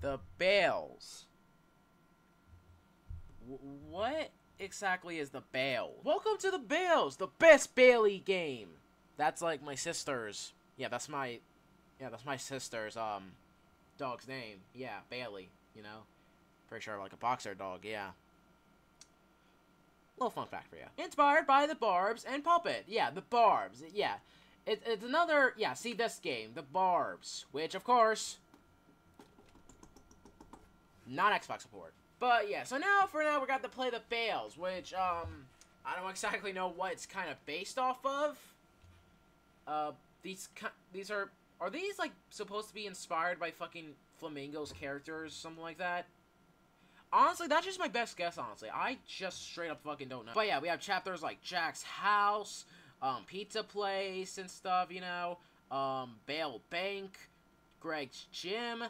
The Bails. W what exactly is the Bail? Welcome to the Bails, the best Bailey game. That's like my sister's. Yeah, that's my. Yeah, that's my sister's um, dog's name. Yeah, Bailey. You know, pretty sure like a boxer dog. Yeah. Little fun fact for you. Inspired by the Barbs and Puppet. Yeah, the Barbs. Yeah. It, it's another, yeah, see this game, the Barbs, which, of course, not Xbox support. But, yeah, so now, for now, we got to play the Bails, which, um, I don't exactly know what it's kind of based off of. Uh, these, these are, are these, like, supposed to be inspired by fucking Flamingo's characters, something like that? Honestly, that's just my best guess, honestly. I just straight up fucking don't know. But yeah, we have chapters like Jack's house, um, pizza place and stuff, you know, um, Bail Bank, Greg's gym,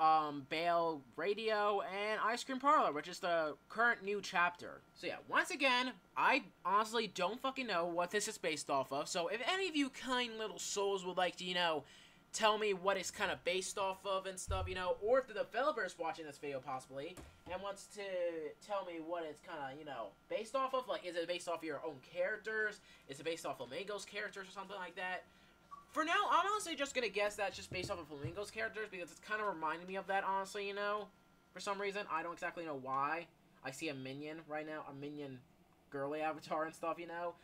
um, Bail Radio, and Ice Cream Parlor, which is the current new chapter. So yeah, once again, I honestly don't fucking know what this is based off of, so if any of you kind little souls would like to, you know, tell me what it's kind of based off of and stuff, you know, or if the developer is watching this video possibly and wants to tell me what it's kind of, you know, based off of, like, is it based off of your own characters? Is it based off Flamingo's characters or something like that? For now, I'm honestly just going to guess that's just based off of Flamingo's characters because it's kind of reminding me of that, honestly, you know, for some reason. I don't exactly know why. I see a minion right now, a minion girly avatar and stuff, you know.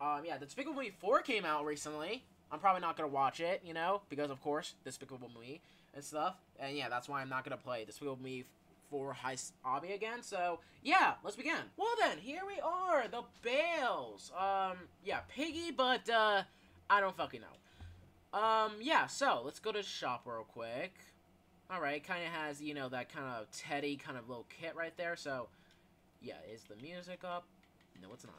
Um, yeah, the Despicable Me 4 came out recently. I'm probably not gonna watch it, you know, because of course Despicable Me and stuff. And yeah, that's why I'm not gonna play Despicable Me for Heist Obby again. So yeah, let's begin. Well then, here we are, the Bails. Um, yeah, Piggy, but uh, I don't fucking know. Um, yeah, so let's go to shop real quick. All right, kind of has you know that kind of Teddy kind of little kit right there. So yeah, is the music up? No, it's not.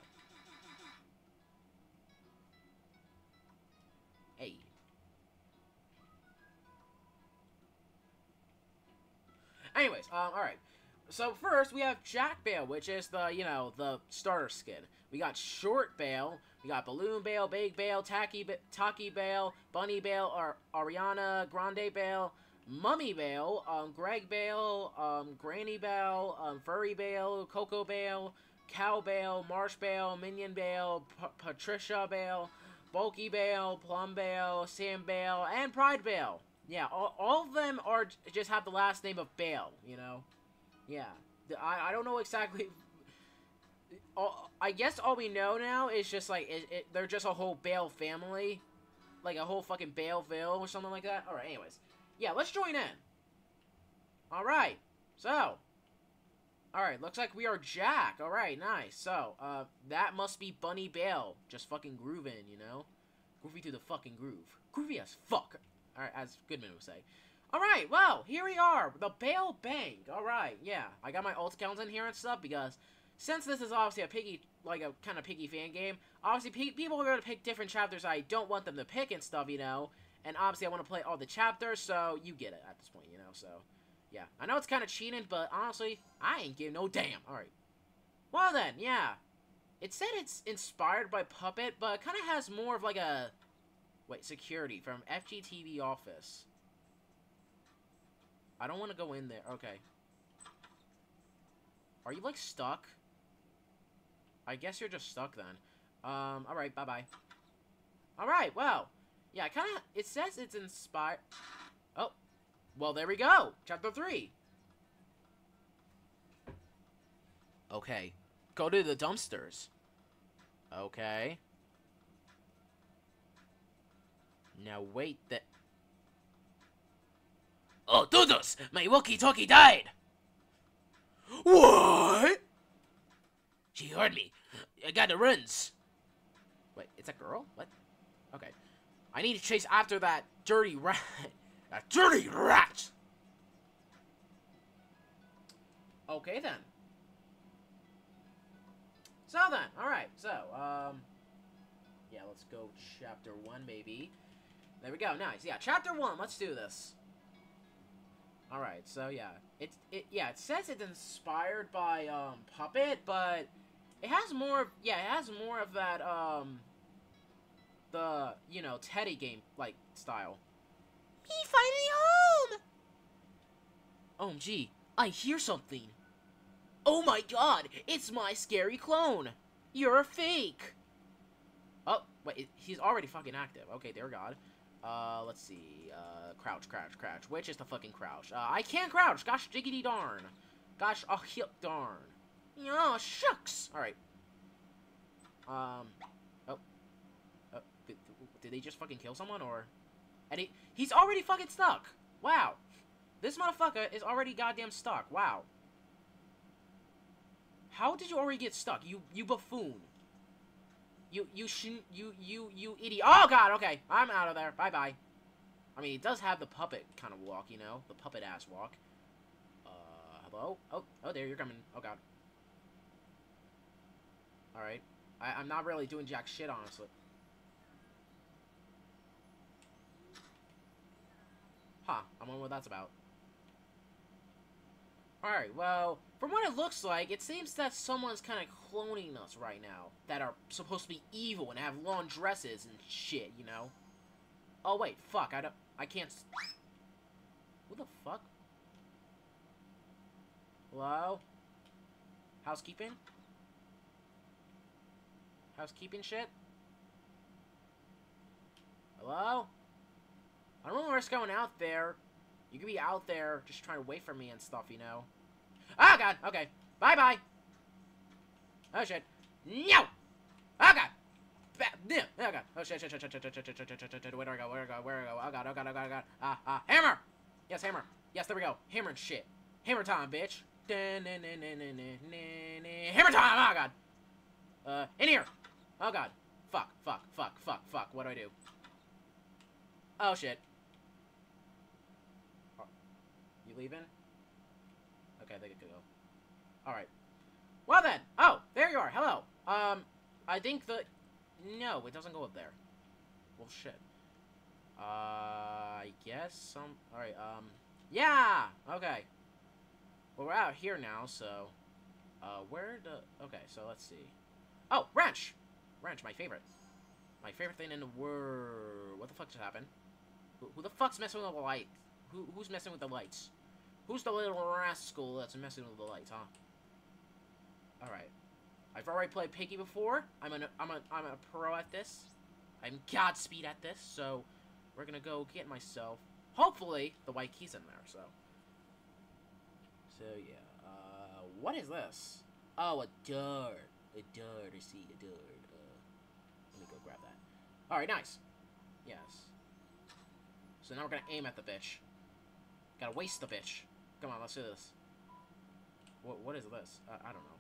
Hey. Anyways, um, alright. So first, we have Jack Bail, which is the, you know, the starter skin. We got Short Bail, we got Balloon Bail, Big Bail, Tacky, ba Bail, Bunny Bail, Ar Ariana Grande Bail, Mummy Bail, um, Greg Bail, um, Granny Bail, um, Furry Bail, Coco Bail, Cow Bail, Marsh Bail, Minion Bail, P Patricia Bail, Bulky Bail, Plum Bail, Sam Bail, and Pride Bail. Yeah, all, all of them are just have the last name of Bail, you know? Yeah. I, I don't know exactly... All, I guess all we know now is just like, it, it, they're just a whole Bail family. Like a whole fucking Bailville or something like that. Alright, anyways. Yeah, let's join in. Alright. So, Alright, looks like we are Jack. Alright, nice. So, uh, that must be Bunny Bail. Just fucking grooving, you know? Groovy to the fucking groove. Groovy as fuck. Alright, as Goodman would say. Alright, well, here we are. The Bail Bank. Alright, yeah. I got my alt accounts in here and stuff because since this is obviously a piggy, like a kind of piggy fan game, obviously people are going to pick different chapters I don't want them to pick and stuff, you know? And obviously I want to play all the chapters, so you get it at this point, you know? So, yeah, I know it's kind of cheating, but honestly, I ain't give no damn. Alright. Well then, yeah. It said it's inspired by Puppet, but kind of has more of like a... Wait, security from FGTV office. I don't want to go in there. Okay. Are you, like, stuck? I guess you're just stuck then. Um, alright, bye-bye. Alright, well. Yeah, kind of... It says it's inspired... Oh, well, there we go. Chapter 3. Okay. Go to the dumpsters. Okay. Now wait that... Oh, Dudus! My walkie-talkie died! What? She heard me. I got the runs. Wait, it's a girl? What? Okay. I need to chase after that dirty rat. A dirty rat! Okay, then. So then, alright, so, um, yeah, let's go chapter 1, maybe. There we go, nice. Yeah, chapter 1, let's do this. Alright, so, yeah. It's, it, yeah, it says it's inspired by, um, Puppet, but it has more of, yeah, it has more of that, um, the, you know, Teddy game, like, style. He finally home! OMG, I hear something. Oh my god, it's my scary clone. You're a fake. Oh, wait, he's already fucking active. Okay, dear God. Uh, let's see. Uh, crouch, crouch, crouch. Which is the fucking crouch? Uh, I can't crouch. Gosh diggity darn. Gosh, oh, hip darn. Oh, shucks. Alright. Um, oh. oh did, did they just fucking kill someone, or? And he, he's already fucking stuck. Wow. This motherfucker is already goddamn stuck. Wow. How did you already get stuck? You, you buffoon. You, you shouldn't, you, you, you idiot. Oh, God, okay. I'm out of there. Bye-bye. I mean, he does have the puppet kind of walk, you know? The puppet-ass walk. Uh, hello? Oh, oh, there, you're coming. Oh, God. Alright. I'm not really doing jack shit, honestly. Huh, I wonder what that's about. Alright, well, from what it looks like, it seems that someone's kind of cloning us right now. That are supposed to be evil and have long dresses and shit, you know? Oh, wait, fuck, I don't... I can't... What the fuck? Hello? Housekeeping? Housekeeping shit? Hello? I don't want risk going out there. You could be out there just trying to wait for me and stuff, you know? Oh, God. Okay. Bye-bye. Oh, shit. No! Oh, God. Oh, God. Oh, shit, shit, shit, shit, shit, shit, shit, shit, shit, shit, shit. Where do I go? Where do I go? Where do I go? Oh, God. Oh, God. Oh, God. Oh, God. Ah, ah. Hammer! Yes, hammer. Yes, there we go. Hammer and shit. Hammer time, bitch. Hammer time! Oh, God. Uh, in here. Oh, God. Fuck, fuck, fuck, fuck, fuck. What do I do? Oh, shit. You leaving? Okay, they could go. Alright. Well then! Oh, there you are. Hello. Um, I think the... No, it doesn't go up there. Well, shit. Uh, I guess some... Alright, um... Yeah! Okay. Well, we're out here now, so... Uh, where the... Okay, so let's see. Oh, wrench! Wrench, my favorite. My favorite thing in the world. What the fuck just happened? Who, who the fuck's messing with the light? Who, who's messing with the lights? Who's the little rascal that's messing with the lights, huh? Alright. I've already played Piggy before. I'm a, I'm a, I'm a pro at this. I'm Godspeed at this, so we're gonna go get myself, hopefully, the white key's in there, so. So, yeah. Uh, what is this? Oh, a door. A door, I see, a door. Alright, nice. Yes. So now we're gonna aim at the bitch. Gotta waste the bitch. Come on, let's do this. What, what is this? Uh, I don't know.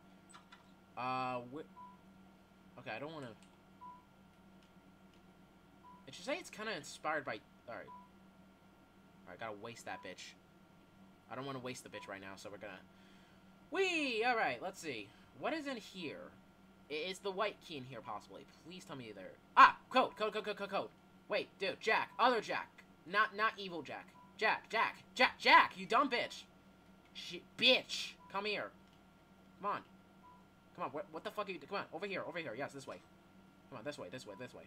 Uh, Okay, I don't want to... It should say it's kind of inspired by... Alright. Alright, gotta waste that bitch. I don't want to waste the bitch right now, so we're gonna... Whee! Alright, let's see. What is in here? Is the white key in here, possibly? Please tell me there. Ah! Code! Code, code, code, code, code! Wait, dude, Jack. Other Jack. Not, not evil Jack. Jack, Jack, Jack, Jack, you dumb bitch. Shit, bitch. Come here. Come on. Come on, what, what the fuck are you, come on, over here, over here, yes, this way. Come on, this way, this way, this way.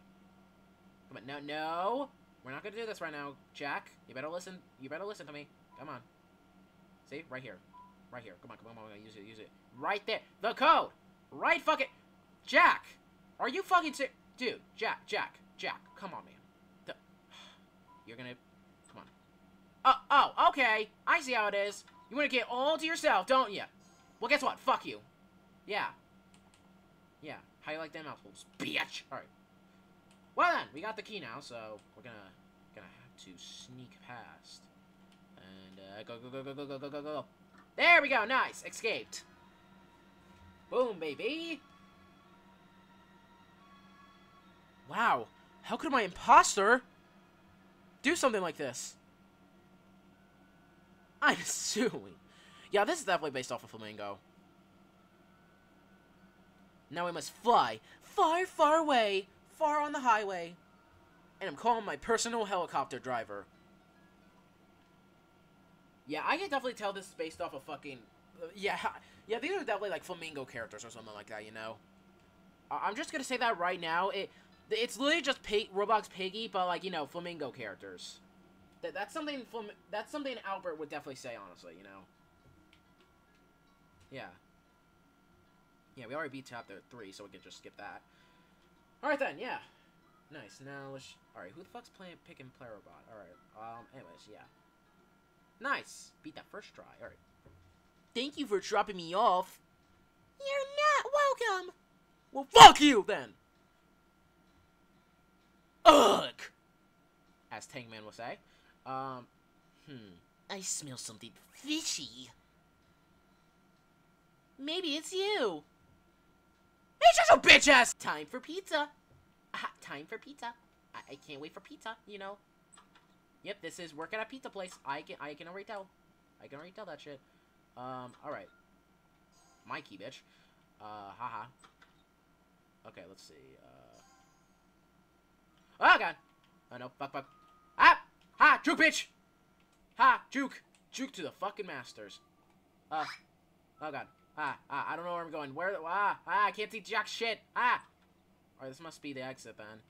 Come on, no, no. We're not gonna do this right now, Jack. You better listen, you better listen to me. Come on. See, right here. Right here, come on, come on, come on, use it, use it. Right there, the code. Right fucking, Jack. Are you fucking sick? Dude, Jack, Jack, Jack, come on, man. The, you're gonna Come uh, oh, oh, okay. I see how it is. You want to get all to yourself, don't you? Well, guess what? Fuck you. Yeah. Yeah. How you like them apples, bitch? Alright. Well then, we got the key now, so we're gonna gonna have to sneak past. And uh, go go go go go go go go go. There we go. Nice. Escaped. Boom, baby. Wow. How could my imposter do something like this? I'm assuming. Yeah, this is definitely based off of Flamingo. Now we must fly far, far away, far on the highway. And I'm calling my personal helicopter driver. Yeah, I can definitely tell this is based off of fucking... Yeah, yeah, these are definitely like Flamingo characters or something like that, you know? I'm just gonna say that right now. It It's literally just Roblox Piggy, but like, you know, Flamingo characters. That, that's something Flam that's something Albert would definitely say, honestly, you know? Yeah. Yeah, we already beat chapter 3, so we can just skip that. Alright then, yeah. Nice, now let's... Alright, who the fuck's playing Pick and Play Robot? Alright, um, anyways, yeah. Nice! Beat that first try, alright. Thank you for dropping me off. You're not welcome! Well, fuck you, then! Ugh! As Tangman will say. Um, hmm. I smell something fishy. Maybe it's you. It's just a bitch ass! Time for pizza. Ah, time for pizza. I, I can't wait for pizza, you know. Yep, this is working at pizza place. I can I can already tell. I can already tell that shit. Um, alright. Mikey, bitch. Uh, haha. Okay, let's see. Uh... Oh, God! Oh, no. Fuck, fuck. Ah! Ha! Juke, bitch! Ha! Juke! Juke to the fucking masters. Uh. Oh, God. Ah, ah, I don't know where I'm going. Where, the ah, ah, I can't see jack shit. Ah! Alright, this must be the exit then.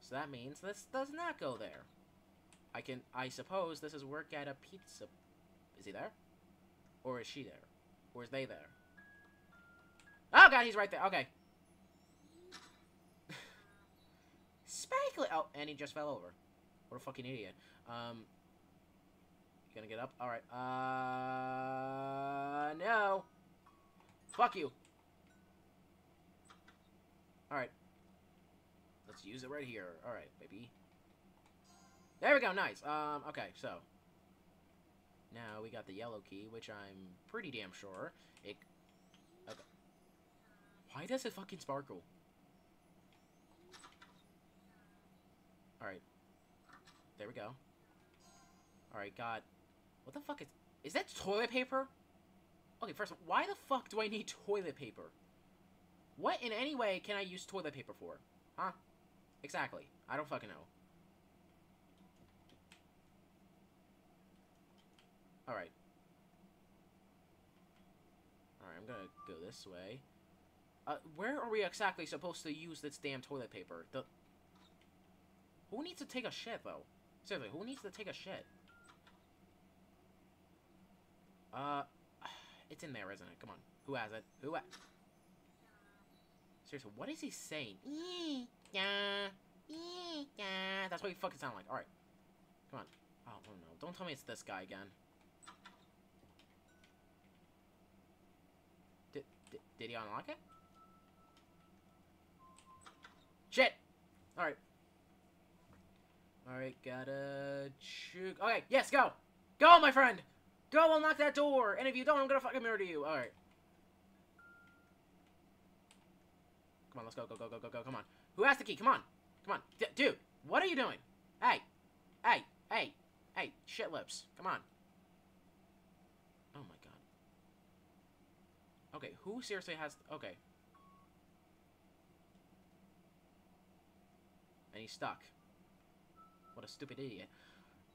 So that means this does not go there. I can, I suppose this is work at a pizza. Is he there? Or is she there? Or is they there? Oh god, he's right there. Okay. Sparkly. Oh, and he just fell over. What a fucking idiot. Um. You gonna get up? Alright. Uh. No. Fuck you. Alright. Let's use it right here. Alright, baby. There we go, nice. Um, okay, so. Now we got the yellow key, which I'm pretty damn sure. It. Okay. Why does it fucking sparkle? Alright. There we go. Alright, got... What the fuck is... Is that toilet paper? Okay, first, why the fuck do I need toilet paper? What in any way can I use toilet paper for? Huh? Exactly. I don't fucking know. Alright. Alright, I'm gonna go this way. Uh, where are we exactly supposed to use this damn toilet paper? The... Who needs to take a shit, though? Seriously, who needs to take a shit? Uh, it's in there, isn't it? Come on. Who has it? Who ha Seriously, what is he saying? Yeah, yeah. That's what he fucking sound like. Alright. Come on. Oh, no, no. Don't tell me it's this guy again. Did, did, did he unlock it? Shit! Alright. Alright, gotta... Chook. Okay, yes, go! Go, my friend! Go unlock that door! And if you don't, I'm gonna fucking murder you. Alright. Come on, let's go, go, go, go, go, go. Come on. Who has the key? Come on. Come on. D dude, what are you doing? Hey. Hey. Hey. Hey. Shit lips. Come on. Oh my god. Okay, who seriously has... Okay. And he's stuck. What a stupid idiot.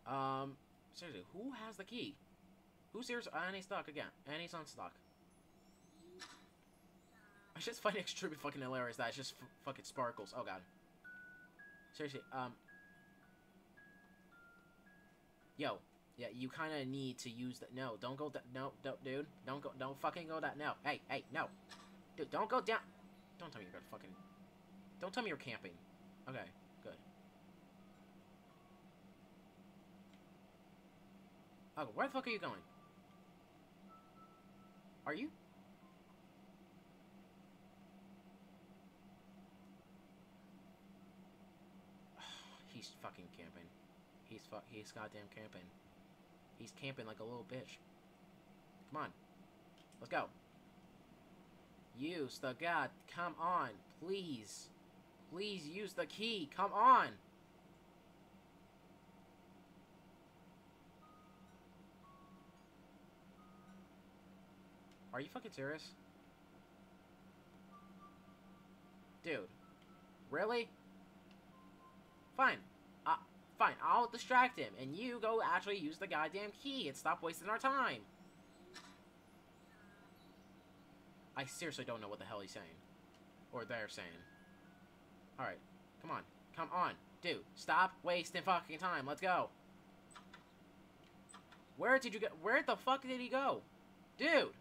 Um, seriously, who has the key? Who's here? And he's stuck again. And he's unstuck. I just find it extremely fucking hilarious that it just fucking sparkles. Oh god. Seriously, um... Yo. Yeah, you kind of need to use that. No, don't go that. No, don't, dude. Don't go. Don't fucking go that. No. Hey, hey, no. Dude, don't go down. Don't tell me you're fucking. Don't tell me you're camping. Okay, Where the fuck are you going? Are you? he's fucking camping. He's fu he's goddamn camping. He's camping like a little bitch. Come on. Let's go. Use the god. Come on. Please. Please use the key. Come on. Are you fucking serious? Dude. Really? Fine. Uh, fine, I'll distract him, and you go actually use the goddamn key and stop wasting our time. I seriously don't know what the hell he's saying. Or they're saying. Alright, come on. Come on. Dude, stop wasting fucking time. Let's go. Where did you go? Where the fuck did he go? Dude!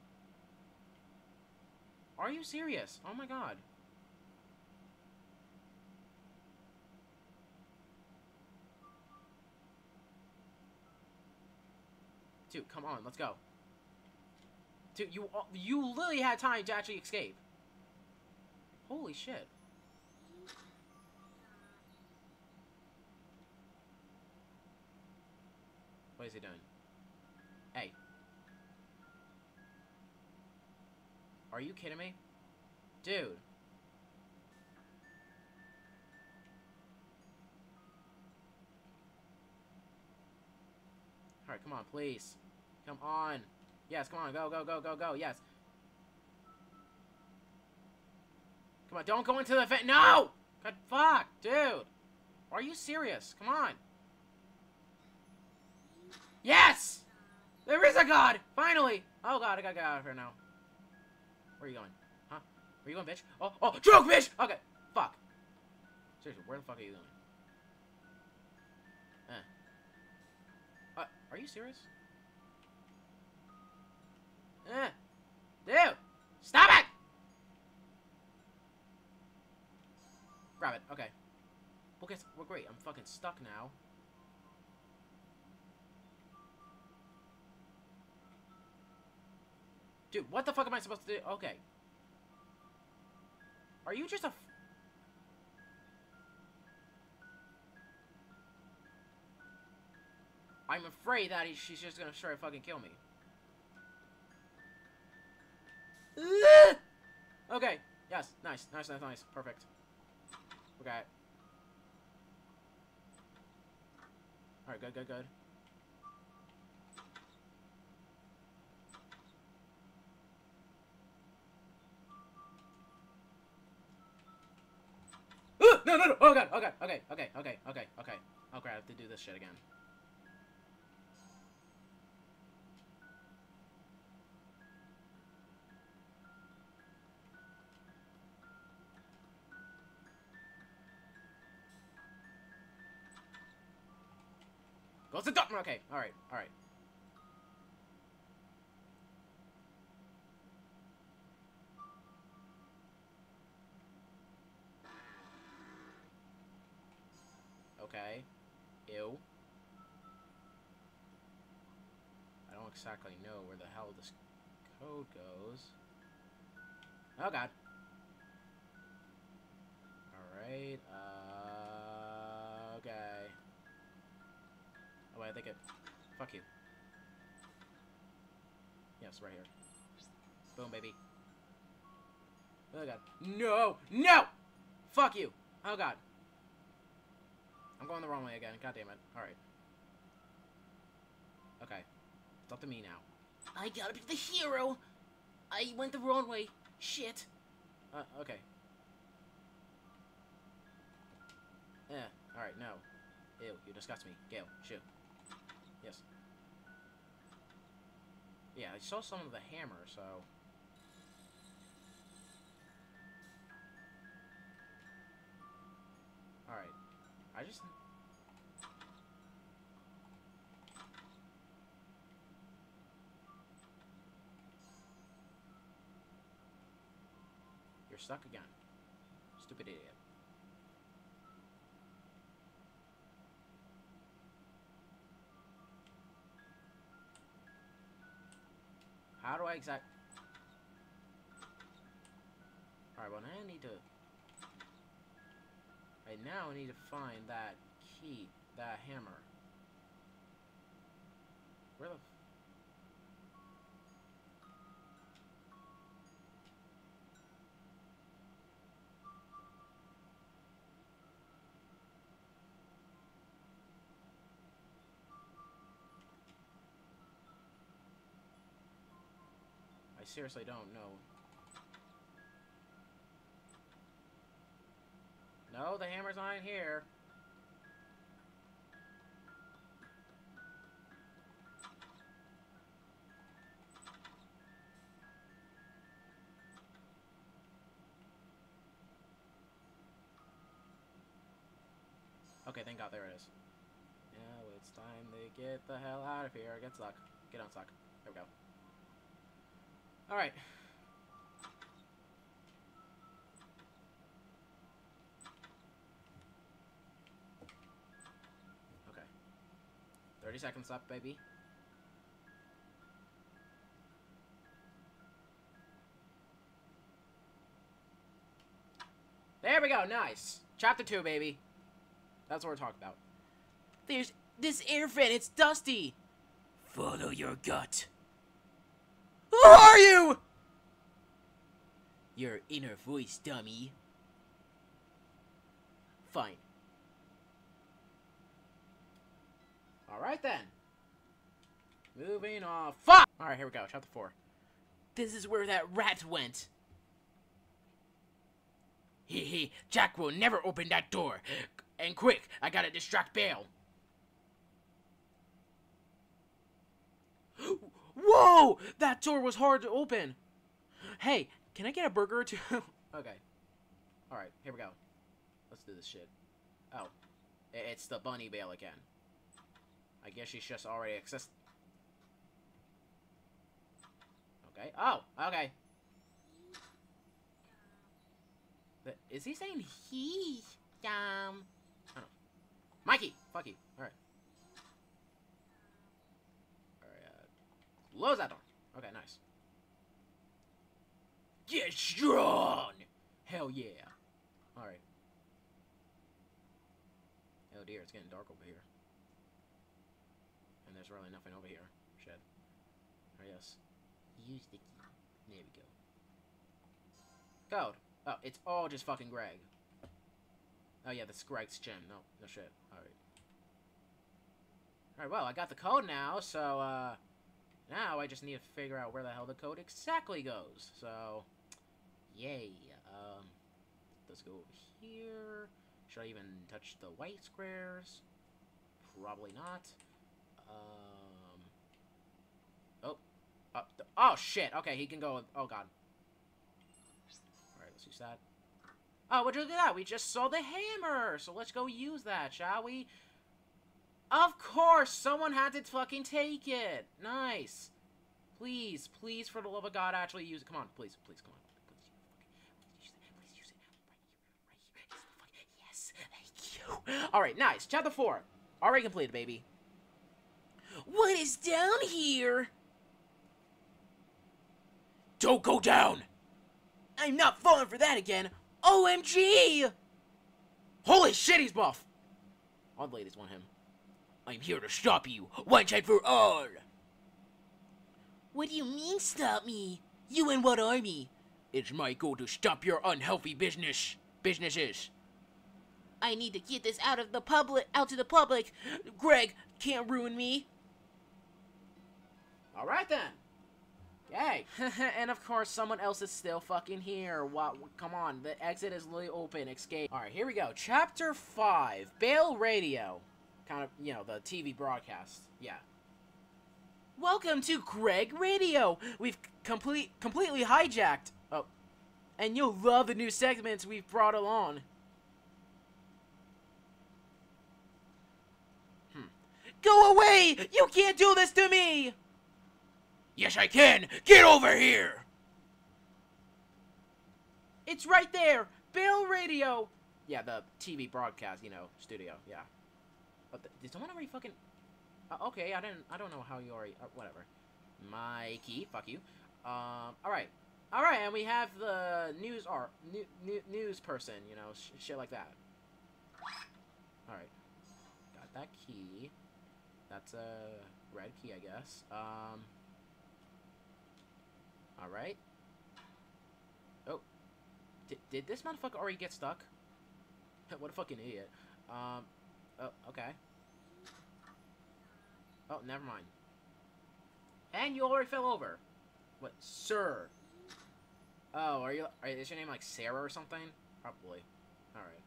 Are you serious? Oh my god. Dude, come on, let's go. Dude, you you literally had time to actually escape. Holy shit. What is he doing? Are you kidding me? Dude. Alright, come on, please. Come on. Yes, come on, go, go, go, go, go, yes. Come on, don't go into the vent. No! God, fuck, dude. Are you serious? Come on. Yes! There is a god! Finally! Oh god, I gotta get out of here now. Where are you going? Huh? Where you going, bitch? Oh, oh, joke, bitch! Okay, fuck. Seriously, where the fuck are you going? Eh. Uh, are you serious? Eh. Dude! Stop it! Grab it, okay. Guess, well, great, I'm fucking stuck now. Dude, what the fuck am I supposed to do? Okay. Are you just a... I'm afraid that he, she's just gonna try to fucking kill me. okay. Yes. Nice. Nice, nice, nice. Perfect. Okay. Alright, good, good, good. No, no, no! Oh god, oh god, okay, okay, okay, okay, okay. Oh, okay, I have to do this shit again. To the Okay, alright, alright. Okay. Ew. I don't exactly know where the hell this code goes. Oh god. Alright, uh, okay. Oh wait, I think it... Fuck you. Yes, right here. Boom, baby. Oh god. No! No! Fuck you! Oh god. I'm going the wrong way again. God damn it. Alright. Up to me now. I gotta be the hero! I went the wrong way. Shit. Uh, okay. Yeah. Alright, no. Ew, you disgust me. Gail, shoot. Yes. Yeah, I saw some of the hammer, so... Alright. I just... You're stuck again. Stupid idiot. How do I exact... Alright, well now I need to... Right now I need to find that key, that hammer. Where the... I seriously don't know. No, the hammer's not in here. Okay, thank God, there it is. Now it's time to get the hell out of here. Get stuck. Get unstuck. There we go. Alright. Okay. 30 seconds left, baby. There we go, nice. Chapter 2, baby. That's what we're talking about. There's this air vent, it's dusty. Follow your gut. Who are you? Your inner voice, dummy. Fine. Alright then. Moving on. Fuck! Alright, here we go. Chapter 4. This is where that rat went. Hee hee, Jack will never open that door. And quick, I gotta distract Bail. Whoa! That door was hard to open. Hey, can I get a burger or two? okay. Alright, here we go. Let's do this shit. Oh. It's the bunny Bail again. I guess she's just already accessed. Okay. Oh, okay. Is he saying he? Um. I don't know. Mikey! Fuck you. Alright, Close that door. Okay, nice. Get strong! Hell yeah. Alright. Oh dear, it's getting dark over here. And there's really nothing over here. Shit. Oh yes. Use the key. There we go. Code. Oh, it's all just fucking Greg. Oh yeah, the Greg's gem. No, no shit. Alright. Alright, well, I got the code now, so, uh... Now I just need to figure out where the hell the code exactly goes. So, yay. Um, let's go over here. Should I even touch the white squares? Probably not. Um... Oh. Uh, oh, shit. Okay, he can go... Oh, God. Alright, let's use that. Oh, would you look at that? We just saw the hammer! So let's go use that, shall we? Of course! Someone had to fucking take it! Nice! Please, please, for the love of God, actually use it. Come on, please, please, come on. Alright, nice. Chapter 4. Already completed, baby. What is down here? Don't go down! I'm not falling for that again. OMG! Holy shit, he's buff! All the ladies want him. I'm here to stop you, once and for all! What do you mean, stop me? You and what army? It's my goal to stop your unhealthy business. Businesses. I need to get this out of the public, out to the public. Greg can't ruin me. All right then. Yay! and of course, someone else is still fucking here. What? Come on, the exit is literally open. Escape. All right, here we go. Chapter five. Bail Radio. Kind of, you know, the TV broadcast. Yeah. Welcome to Greg Radio. We've complete completely hijacked. Oh, and you'll love the new segments we've brought along. Hmm. Go away! You can't do this to me! Yes, I can! Get over here! It's right there! Bill Radio! Yeah, the TV broadcast, you know, studio, yeah. But the, did someone already fucking... Uh, okay, I didn't... I don't know how you already... Uh, whatever. Mikey, fuck you. Um, alright. Alright, and we have the news art... New, new, news person, you know, sh shit like that. Alright. Got that key. That's a red key, I guess. Um... Alright. Oh. Did, did this motherfucker already get stuck? what a fucking idiot. Um, oh, okay. Oh, never mind. And you already fell over. What, sir? Oh, are you, are, is your name like Sarah or something? Probably. Alright.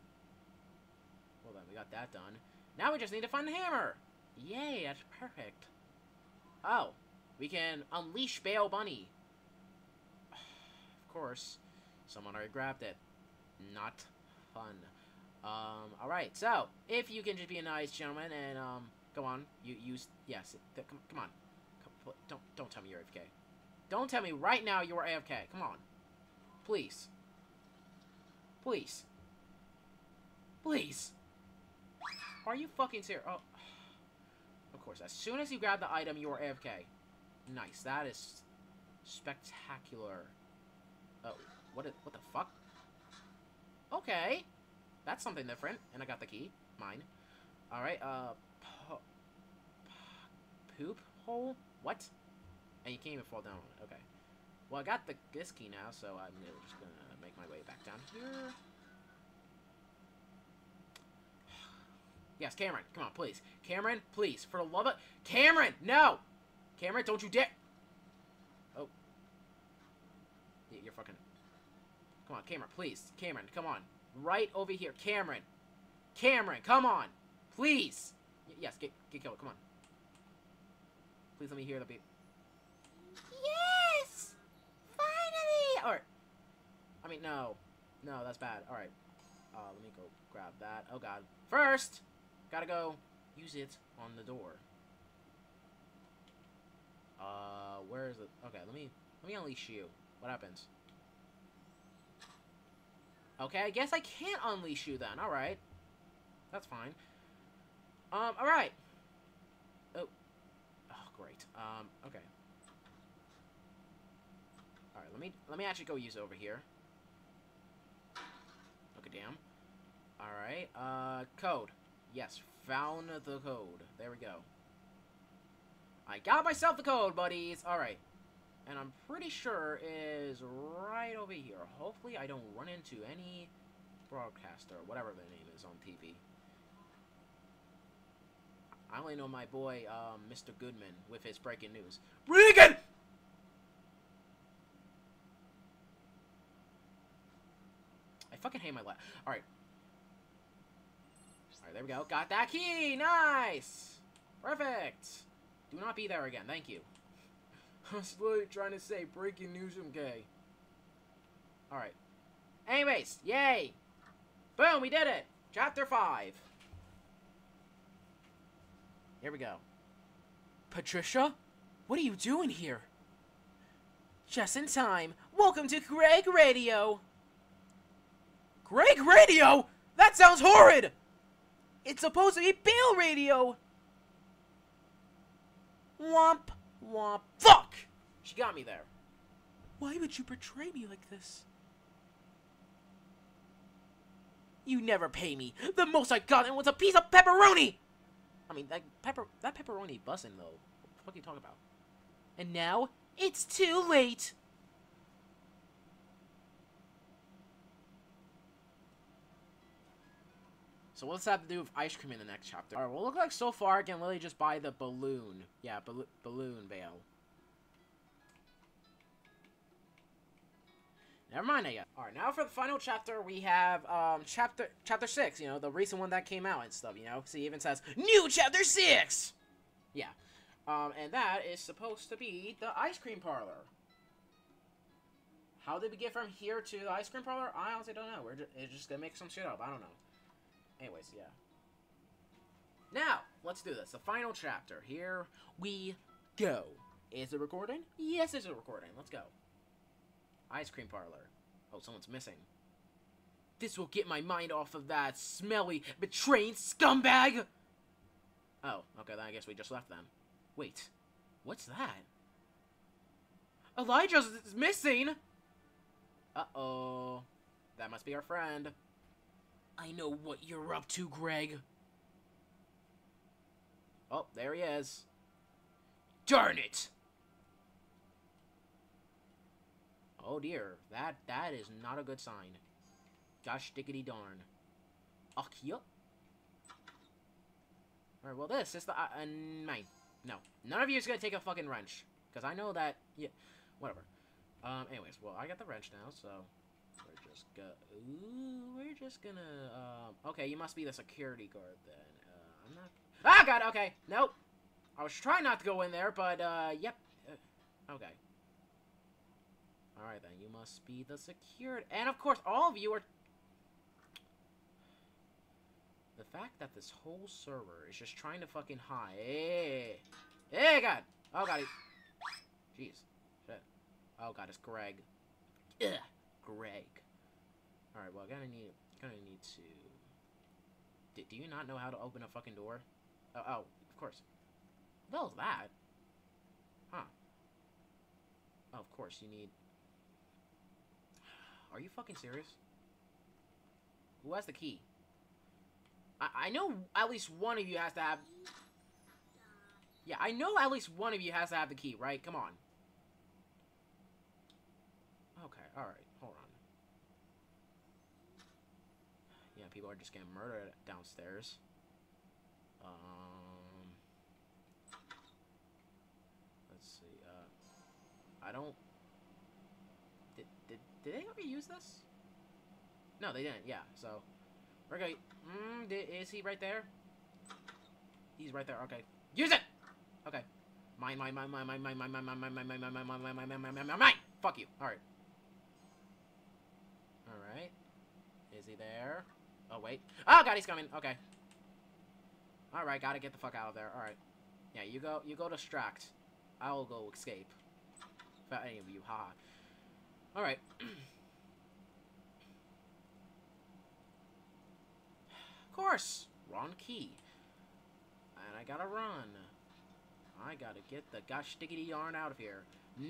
Well then, we got that done. Now we just need to find the hammer! Yay, that's perfect. Oh, we can unleash Bail Bunny of course, someone already grabbed it. Not fun. Um, alright, so, if you can just be a nice gentleman and, um, Go on. You use yes. Th come, come on. Come, don't don't tell me you're AFK. Don't tell me right now you are AFK. Come on. Please. Please. Please. Are you fucking serious? Oh. Of course. As soon as you grab the item, you are AFK. Nice. That is spectacular. Oh, what? Is, what the fuck? Okay, that's something different. And I got the key, mine. All right. Uh, poop hole. What? And you can't even fall down. Okay. Well, I got the this key now, so I'm just gonna make my way back down here. Yes, Cameron, come on, please. Cameron, please, for the love of... Cameron, no! Cameron, don't you dare... Oh. Yeah, you're fucking... Come on, Cameron, please. Cameron, come on. Right over here. Cameron. Cameron, come on. Please. Y yes, get, get killed. Come on. Please let me hear the beep. Yes! Finally! Alright. I mean, no. No, that's bad. Alright. Uh, let me go grab that. Oh, God. First, gotta go use it on the door. Uh, where is it? Okay, let me, let me unleash you. What happens? Okay, I guess I can't unleash you then. Alright. That's fine. Um, alright. Oh. Oh, great. Um, okay. Alright, let me, let me actually go use it over here. Okay, damn. Alright, uh, code. Yes, found the code. There we go. I got myself the code, buddies! Alright. And I'm pretty sure is right over here. Hopefully I don't run into any broadcaster, whatever their name is on TV. I only know my boy, um, Mr. Goodman, with his breaking news. Regan! I fucking hate my life. Alright, Alright, there we go. Got that key! Nice! Perfect! Do not be there again. Thank you. I was literally trying to say breaking news from gay. Alright. Anyways, yay! Boom, we did it! Chapter 5. Here we go. Patricia? What are you doing here? Just in time. Welcome to Greg Radio! Greg Radio? That sounds horrid! It's supposed to be Bill Radio! Womp, womp, fuck! She got me there. Why would you betray me like this? You never pay me. The most I got was a piece of pepperoni! I mean, that pepper that pepperoni bussin' though. What the fuck are you talking about? And now, it's too late! So what's that have to do with ice cream in the next chapter? Alright, well, look like so far I can literally just buy the balloon. Yeah, bal balloon veil. Never mind, I guess. Alright, now for the final chapter, we have, um, chapter, chapter 6, you know, the recent one that came out and stuff, you know? See, even says, New Chapter 6! Yeah. Um, and that is supposed to be the ice cream parlor. How did we get from here to the ice cream parlor? I honestly don't know. We're just, just gonna make some shit up. I don't know. Anyways, yeah. Now, let's do this. The final chapter. Here we go. Is it recording? Yes, it's a recording. Let's go. Ice cream parlor. Oh, someone's missing. This will get my mind off of that smelly, betraying scumbag! Oh, okay, then I guess we just left them. Wait, what's that? Elijah's missing! Uh-oh. That must be our friend. I know what you're up to, Greg. Oh, there he is. Darn it! Oh dear, that that is not a good sign. Gosh diggity darn. Yup. Alright, well this is the, uh, uh, mine. No. None of you is gonna take a fucking wrench. Because I know that, yeah, whatever. Um, anyways, well, I got the wrench now, so just go. Ooh, we're just gonna. Um, okay, you must be the security guard then. Uh, I'm not. Ah, God. Okay. Nope. I was trying not to go in there, but uh, yep. Uh, okay. All right then. You must be the security, and of course, all of you are. The fact that this whole server is just trying to fucking hide. Hey, hey, God! Oh God! Jeez, shit. Oh God, it's Greg. Ugh, Greg. All right, well, I gotta need, gonna need to. D do you not know how to open a fucking door? Oh, oh, of course. Hell's that? Huh. Oh, of course, you need... Are you fucking serious? Who has the key? I, I know at least one of you has to have... Yeah, I know at least one of you has to have the key, right? Come on. Okay, alright. Hold on. Yeah, people are just getting murdered downstairs. Um... Let's see, uh... I don't... Did, did, did they ever use this? No, they didn't, yeah, so... We're going... Mm, is he right there? He's right there, okay. Use it! Okay. Mine, mine, mine, mine, mine, mine, mine, mine, mine, mine, mine, mine, mine, mine, mine, mine, mine, mine, mine! Fuck you. Alright. Alright. Is he there? Oh, wait. Oh, God, he's coming. Okay. Alright, gotta get the fuck out of there. Alright. Yeah, you go, you go distract. I'll go escape. If any of you, ha. Alright. of course! Wrong key. And I gotta run. I gotta get the gosh diggity yarn out of here.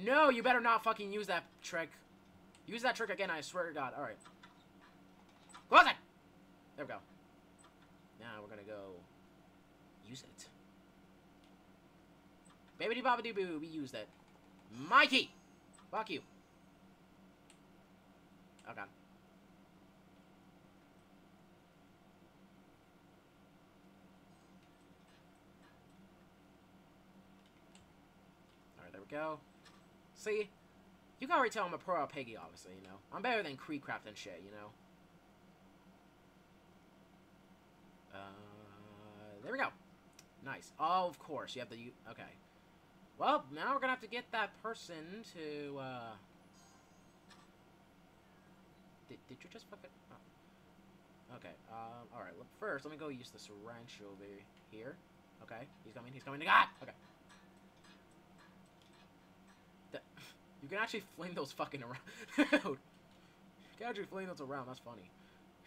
No, you better not fucking use that trick. Use that trick again, I swear to God. Alright. Close it! There we go. Now we're gonna go use it. Baby bobbity boo, we used it. Mikey! Fuck you. Oh god. Alright, there we go. See? You can already tell I'm a pro at Piggy, obviously, you know. I'm better than KreekCraft and shit, you know. There we go. Nice. Oh, of course. You have the... Okay. Well, now we're gonna have to get that person to, uh... Did, did you just fucking... Oh. Okay, um, alright. Look, first, let me go use this wrench over here. Okay, he's coming, he's coming. To God! Okay. The, you can actually fling those fucking around. you can actually fling those around. That's funny.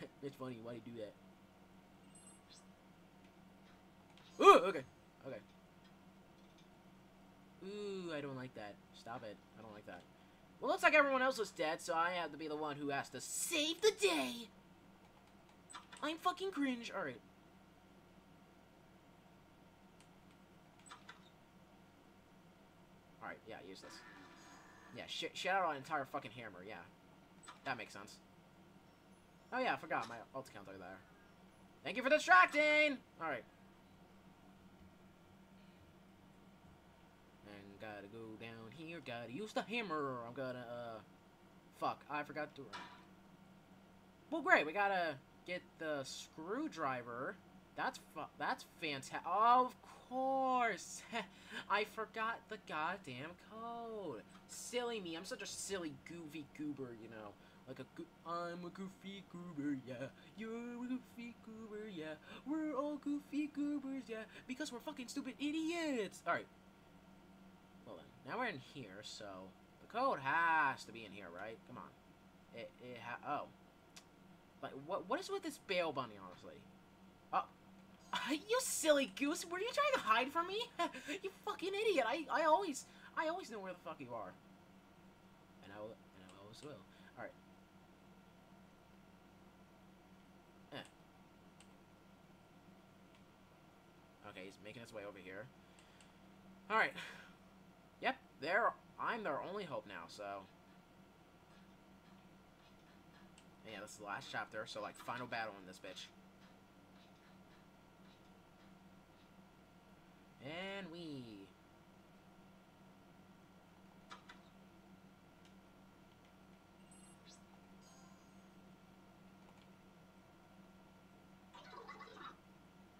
it's funny. Why do you do that? Ooh, okay. Okay. Ooh, I don't like that. Stop it. I don't like that. Well, looks like everyone else is dead, so I have to be the one who has to save the day. I'm fucking cringe. Alright. Alright, yeah, use this. Yeah, sh out an entire fucking hammer, yeah. That makes sense. Oh yeah, I forgot my ult counter there. Thank you for distracting! Alright. Gotta go down here. Gotta use the hammer. I'm gonna, uh... Fuck, I forgot to. Well, great. We gotta get the screwdriver. That's that's fantastic. Of course. I forgot the goddamn code. Silly me. I'm such a silly, goofy goober, you know. Like a go I'm a goofy goober, yeah. You're a goofy goober, yeah. We're all goofy goobers, yeah. Because we're fucking stupid idiots. Well then, now we're in here, so the code has to be in here, right? Come on. It, it ha oh. Like, what, what is with this bail bunny, honestly? Oh. you silly goose, were you trying to hide from me? you fucking idiot, I, I always, I always know where the fuck you are. And I will, and I always will. Alright. Eh. Okay, he's making his way over here. Alright. Yep, there. I'm their only hope now, so... Yeah, this is the last chapter, so, like, final battle in this bitch. And we...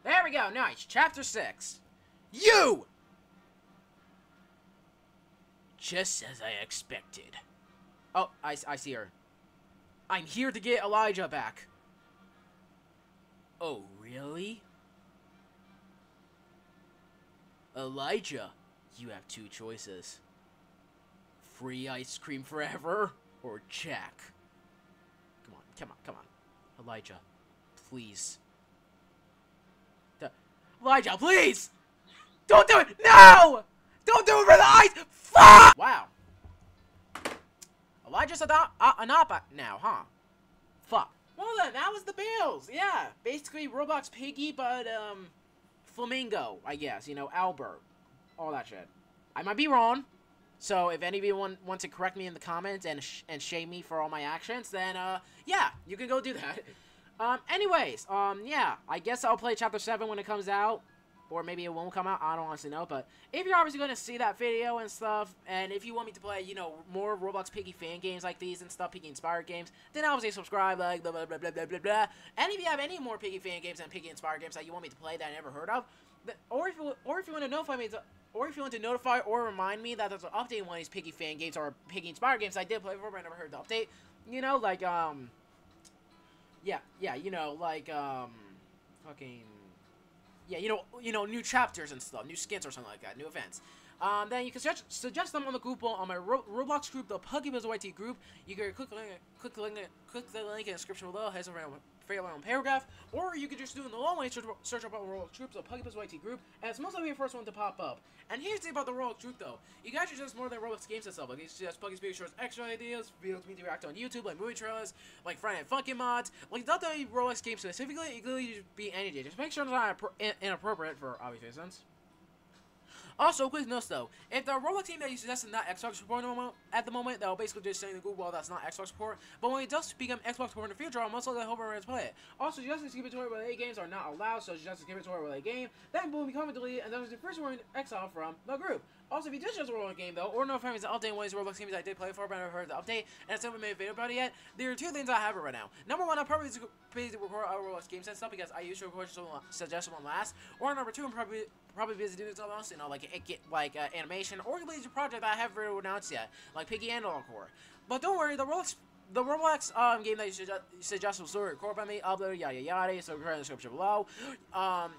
There we go, nice. Chapter 6. You! Just as I expected. Oh, I, I see her. I'm here to get Elijah back. Oh, really? Elijah, you have two choices. Free ice cream forever, or Jack. Come on, come on, come on. Elijah, please. Elijah, please! Don't do it! No! Don't do it for the ice! Fuck! Wow. Elijah's a, uh, an op now, huh? Fuck. Well then, that was the Bails. Yeah, basically Roblox Piggy, but um, Flamingo, I guess. You know, Albert, all that shit. I might be wrong. So if any of you want, want to correct me in the comments and sh and shame me for all my actions, then uh, yeah, you can go do that. Um, anyways, um, yeah, I guess I'll play Chapter 7 when it comes out or maybe it won't come out. I don't honestly know. But if you're obviously going to see that video and stuff, and if you want me to play, you know, more Roblox Piggy fan games like these and stuff, Piggy inspired games, then obviously subscribe, like, blah, blah, blah, blah, blah, blah, blah. And if you have any more Piggy fan games and Piggy inspired games that you want me to play that I never heard of, or if you, or if you want to notify me, or if you want to notify or remind me that there's an update in one of these Piggy fan games or Piggy inspired games I did play before, but I never heard the update, you know, like, um, yeah, yeah, you know, like, um, fucking yeah, you know, you know, new chapters and stuff, new skins or something like that, new events. Um, then you can suggest, them on the group on my Ro Roblox group, the Puggy YT group. You can click the link, click the link, click the link in the description below. Has around fairly long paragraph, or you could just do in the long way search, search up on Roblox group, the Puggy YT group, and it's most likely the first one to pop up. And here's the thing about the Roblox group though, you guys should just more than Roblox games stuff. Like you suggest Puggy's Big Shorts extra ideas, videos me to react on YouTube, like movie trailers, like Friday Funkin' mods, like not the Roblox game specifically. It could just be any day. Just make sure it's not inappropriate for obvious reasons. Also, quick note though, if the Roblox team that you suggest is not Xbox support at the moment, they'll basically just say in the Google that's not Xbox support. But when it does become Xbox support in the future, I'll most likely hope everyone play it. Also, Justice Skibidi Toilet related games are not allowed, so Justice Skibidi Toilet related game then will become deleted, and that was the first one exile from the group. Also, if you did just a game though, or know if it's an update one of these Roblox games I did play for, but I never heard the update, and I still haven't made a video about it yet, there are two things I have right now. Number one, I'm probably busy record our Roblox games and stuff because I usually record suggest one last. Or number two, I'm probably probably busy doing something else, you know, like it like uh, animation or a project that I haven't really announced yet, like Piggy Analog Core. But don't worry, the Roblox the Roblox um, game that you suggest, suggest was record by me, uploaded, yada yada, so go in the description below. Um,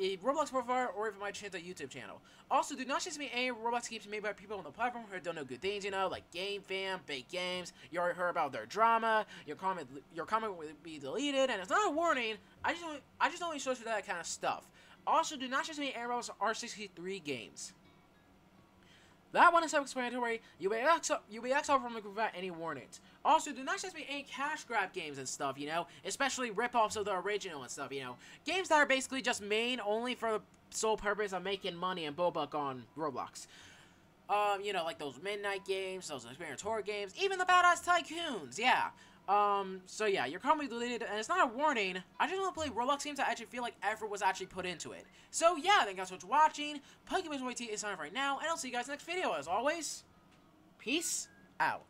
a Roblox profile or even my channel YouTube channel. Also, do not just me any Roblox games made by people on the platform who don't know good things, you know, like Gamefam, Big Games. You already heard about their drama. Your comment, your comment will be deleted, and it's not a warning. I just, only, I just only show you that kind of stuff. Also, do not just me any Roblox R63 games. That one is self-explanatory. You may exile, you may exile from the group without any warnings. Also, do not just be any cash grab games and stuff, you know, especially rip-offs of the original and stuff, you know. Games that are basically just made only for the sole purpose of making money and buck on Roblox. Um, you know, like those Midnight games, those experimental games, even the Badass Tycoons, yeah. Um, so yeah, you're probably deleted, and it's not a warning. I just want to play Roblox games that I actually feel like effort was actually put into it. So yeah, thank you guys so much for watching. Pokemon YT is signing off right now, and I'll see you guys next video. As always, peace out.